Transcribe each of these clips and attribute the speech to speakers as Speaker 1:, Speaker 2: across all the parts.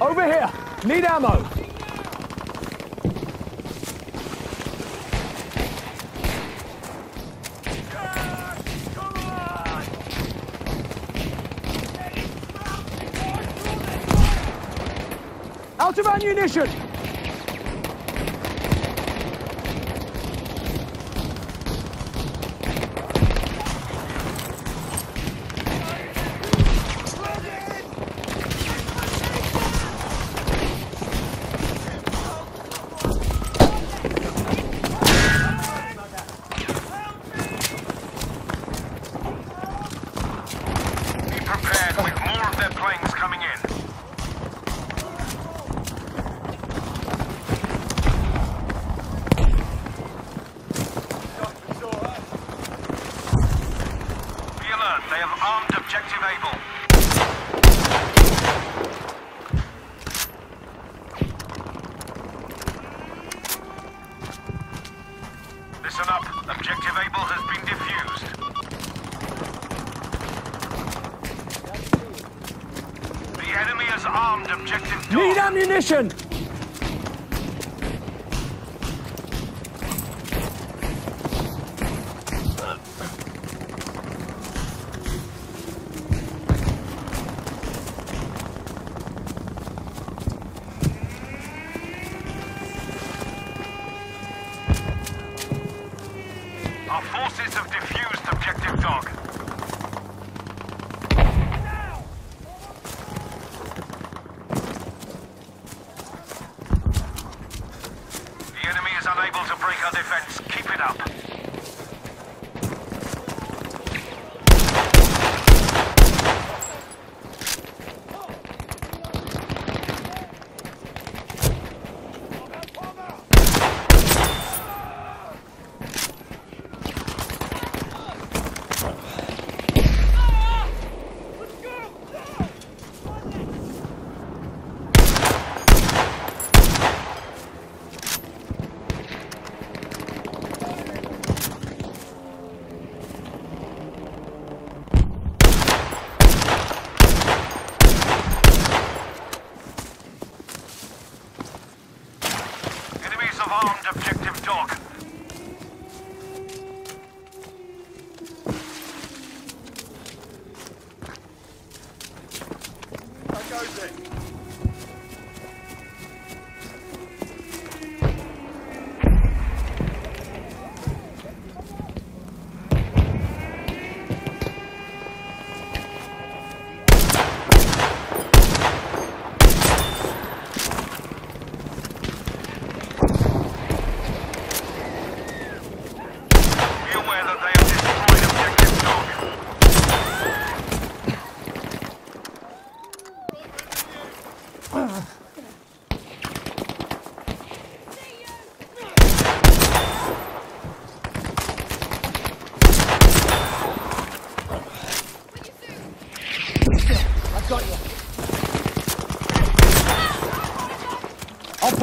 Speaker 1: Over here! Need ammo! Out of ammunition!
Speaker 2: Listen up. Objective Able has been defused. The enemy has armed objective
Speaker 1: Need ammunition!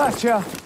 Speaker 1: Gotcha.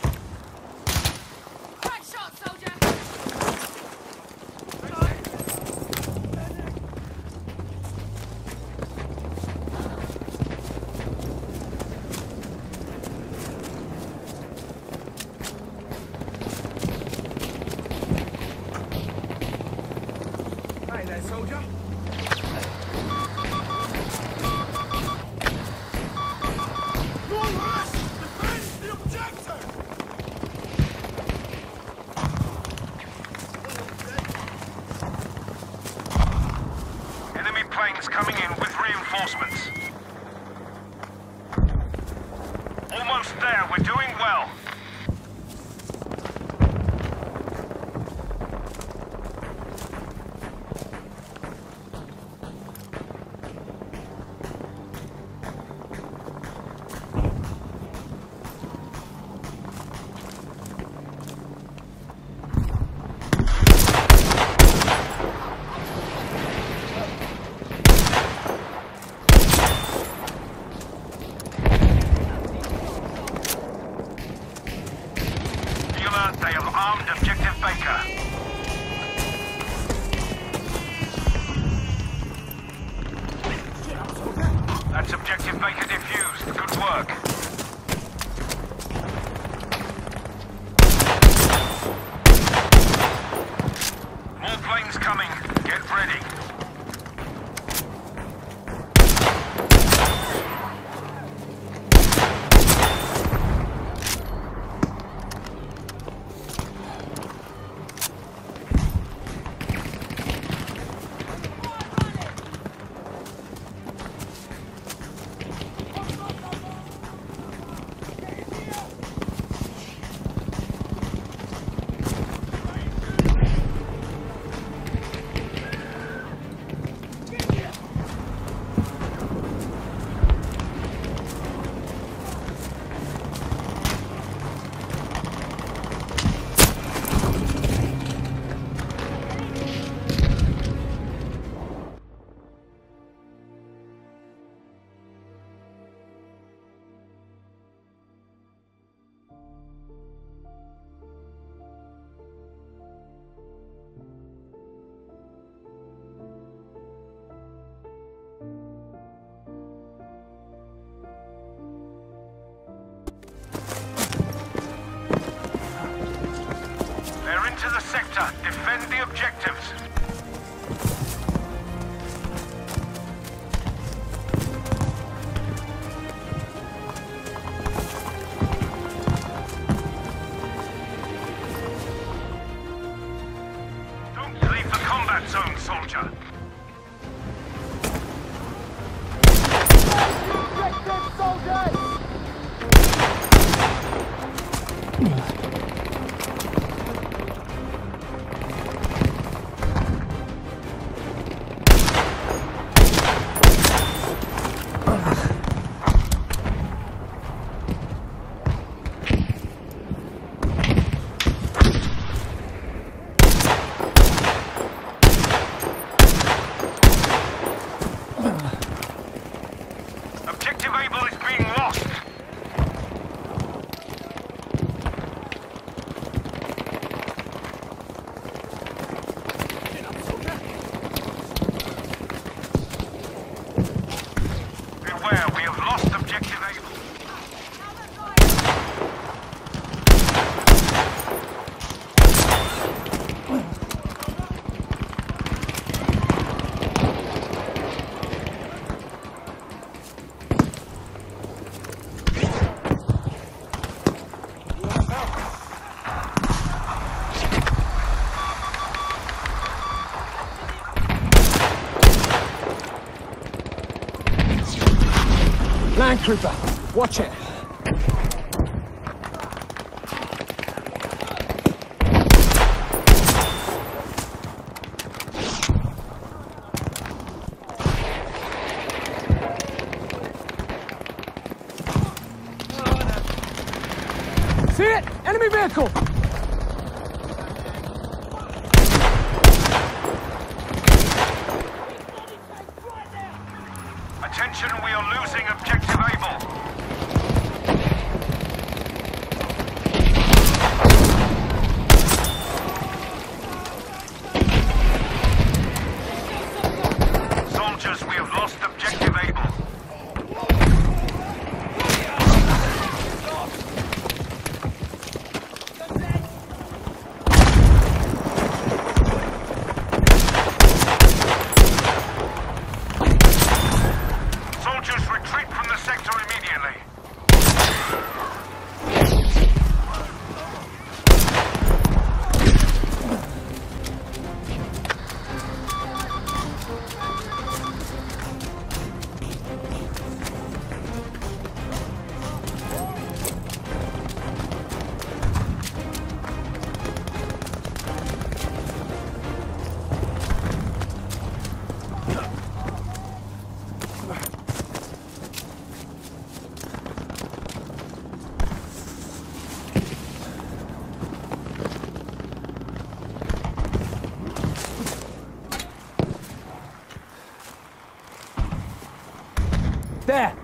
Speaker 1: zone, soldier.
Speaker 2: Trooper, watch it!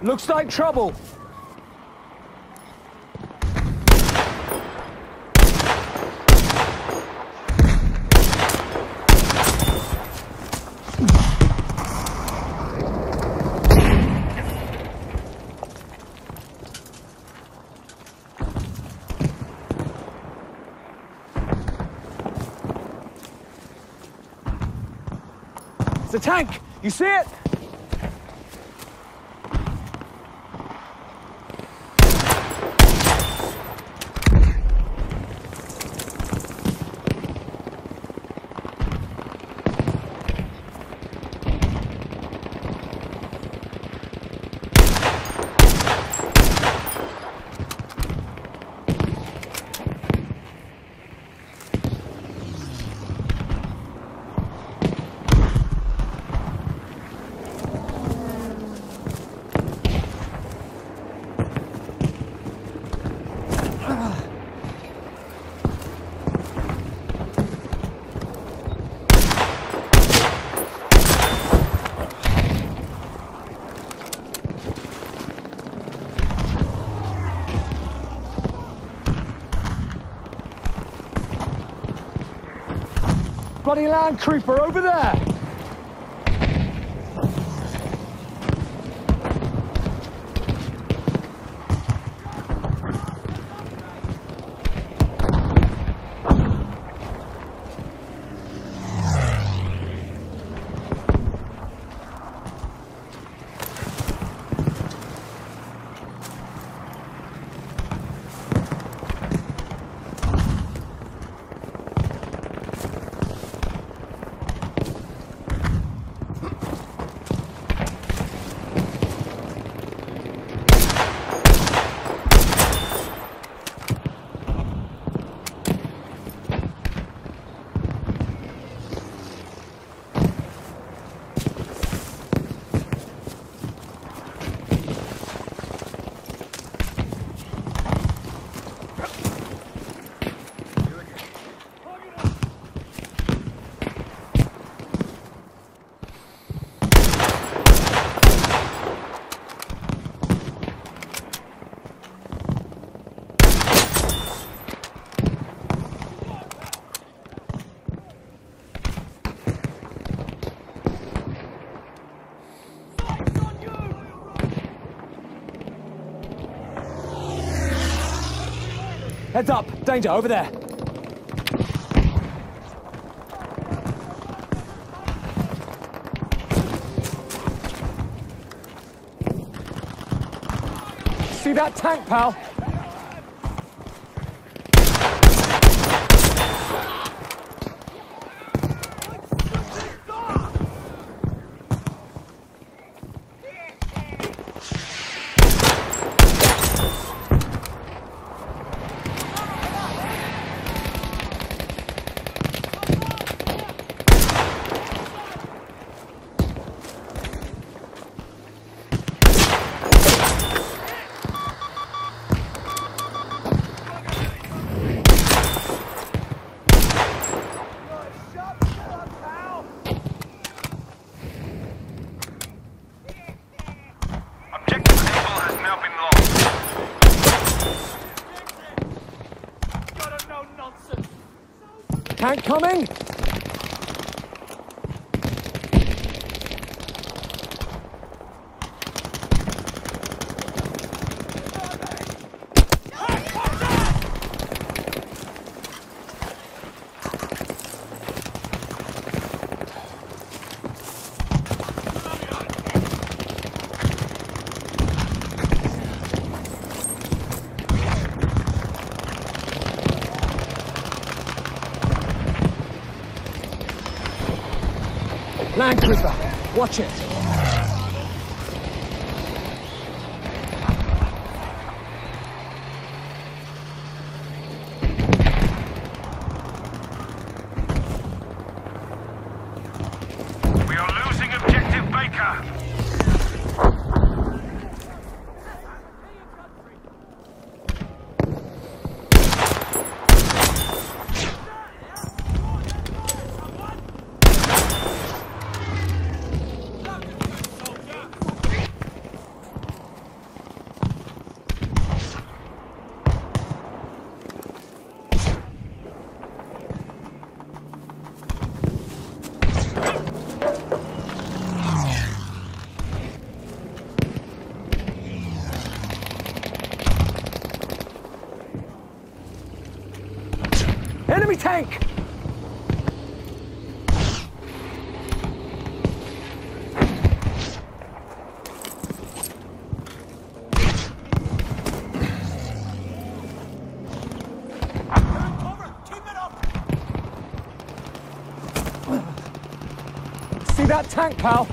Speaker 2: Looks like trouble. It's a tank! You see it? Bloody land creeper over there! Heads up. Danger, over there. See that tank, pal? Coming? Land Cruiser, watch it.
Speaker 1: We are losing Objective Baker.
Speaker 2: Enemy tank! See that tank, pal?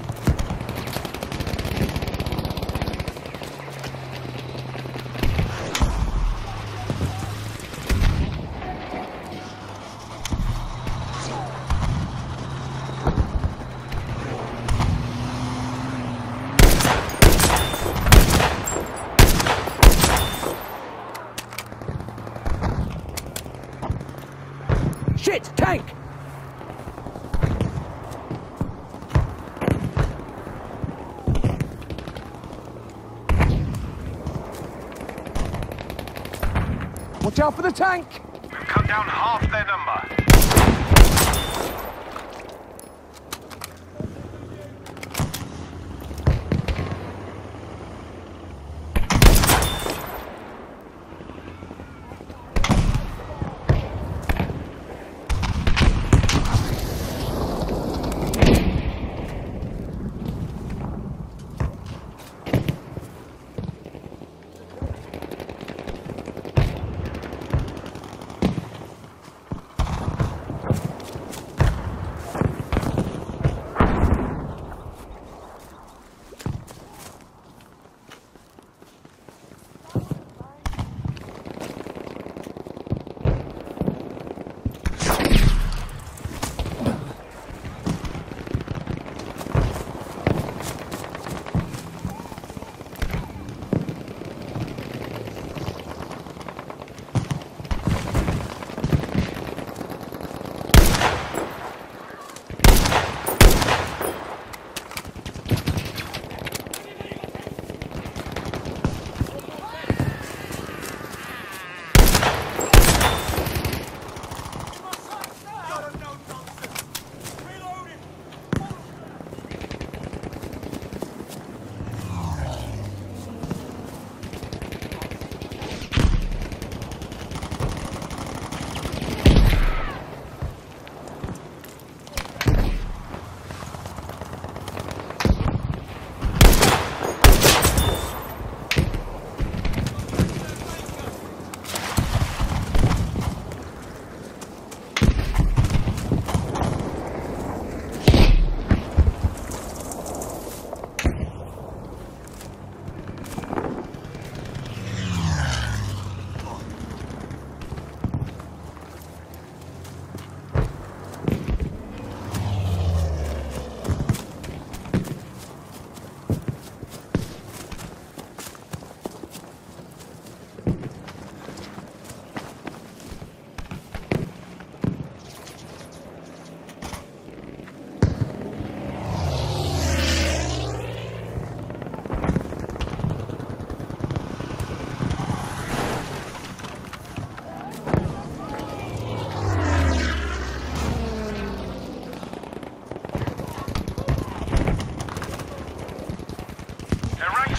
Speaker 2: Shit! Tank! Watch out for the tank!
Speaker 1: We've down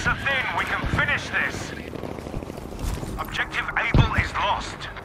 Speaker 1: us a thin. We can finish this. Objective Able is lost.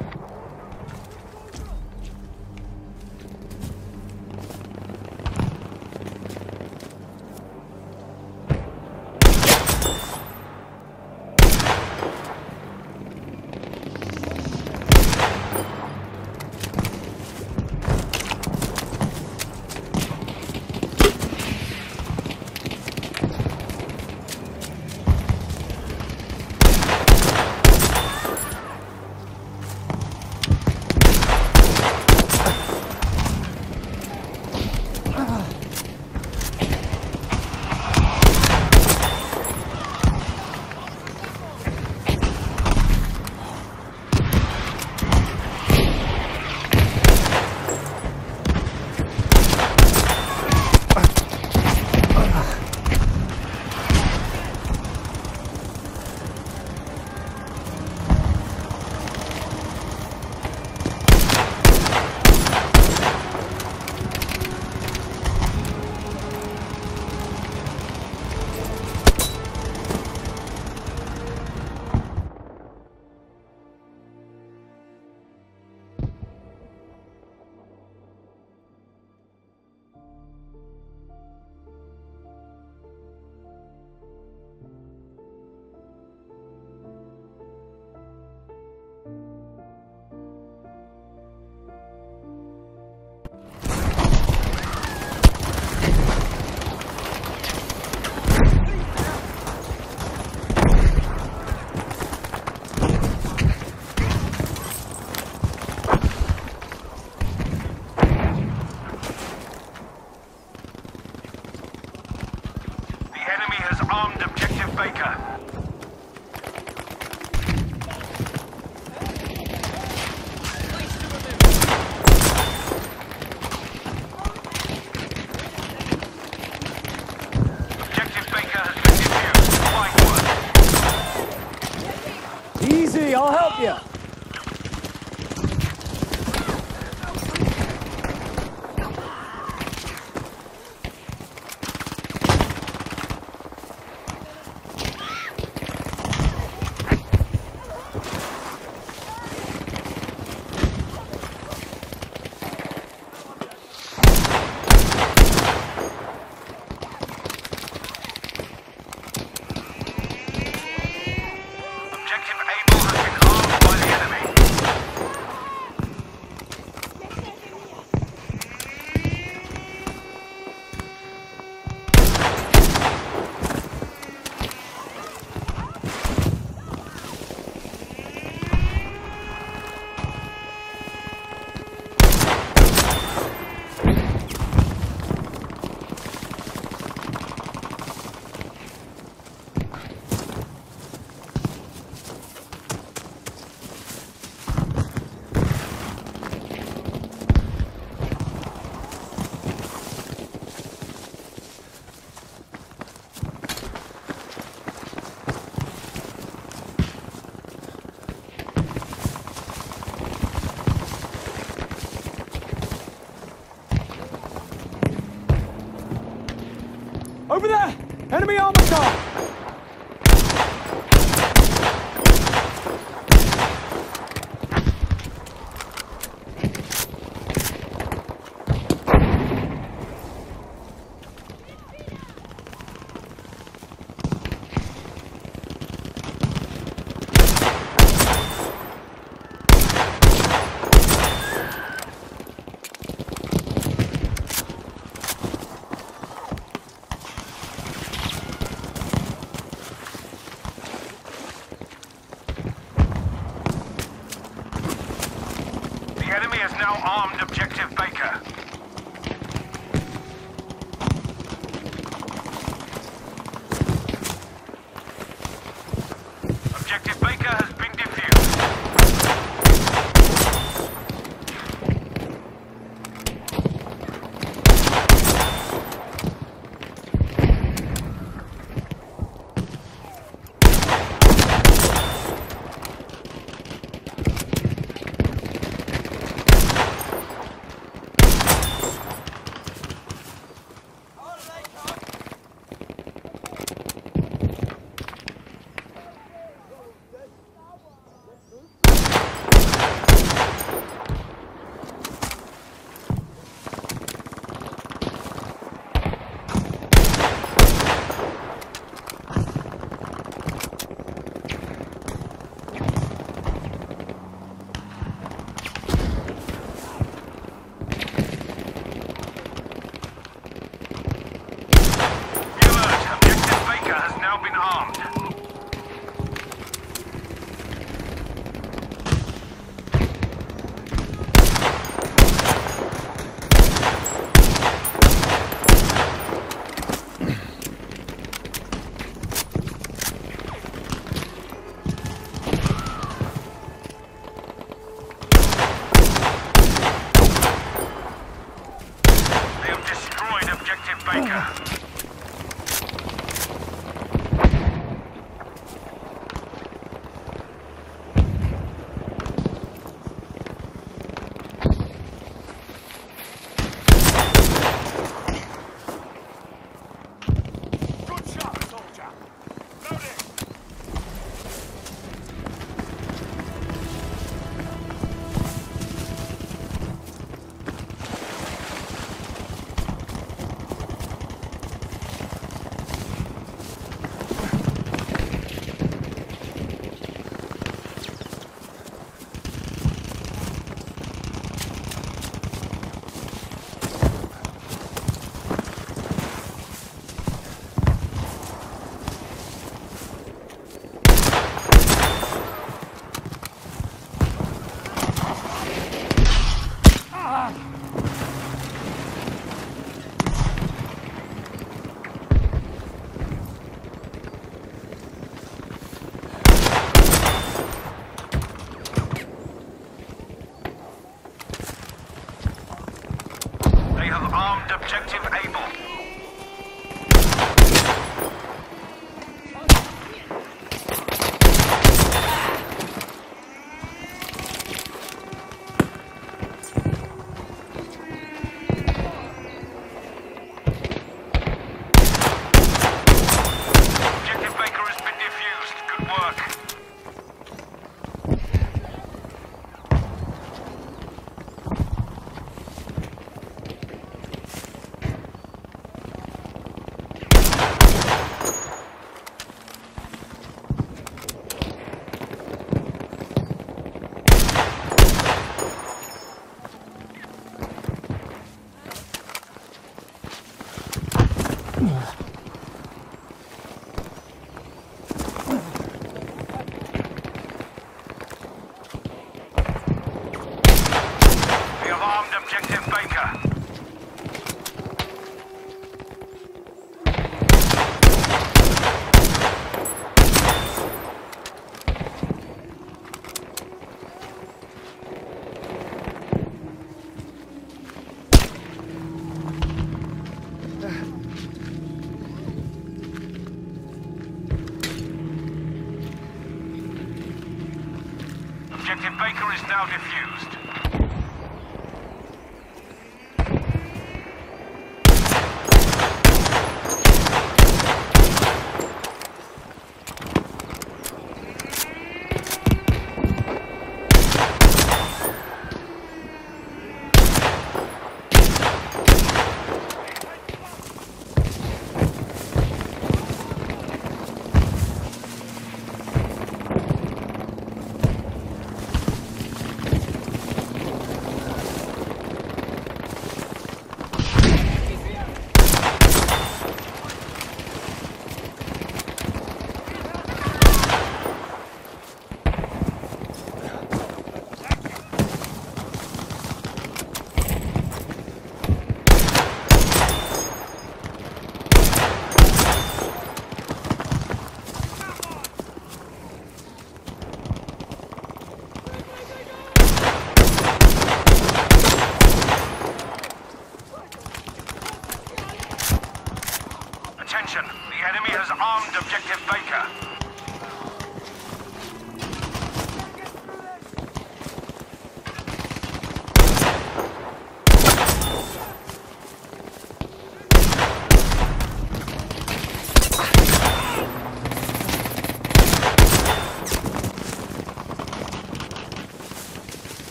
Speaker 1: Yeah. Now armed Objective Baker.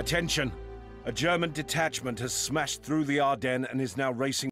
Speaker 3: Attention! A German detachment has smashed through the Ardennes and is now racing